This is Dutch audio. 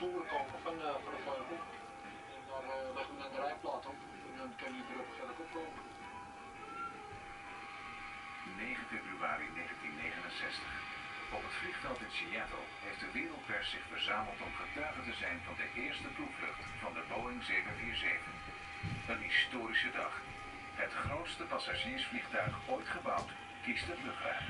toer kopen van, uh, van de vleugel. En daar leggen we een rijplaat op. En dan kan je er op verder opkomen. 9 februari 1969. Op het vliegveld in Seattle heeft de wereldpers zich verzameld om getuige te zijn van de eerste proefvlucht van de Boeing 747. Een historische dag. Het grootste passagiersvliegtuig ooit gebouwd kiest het luchtruim.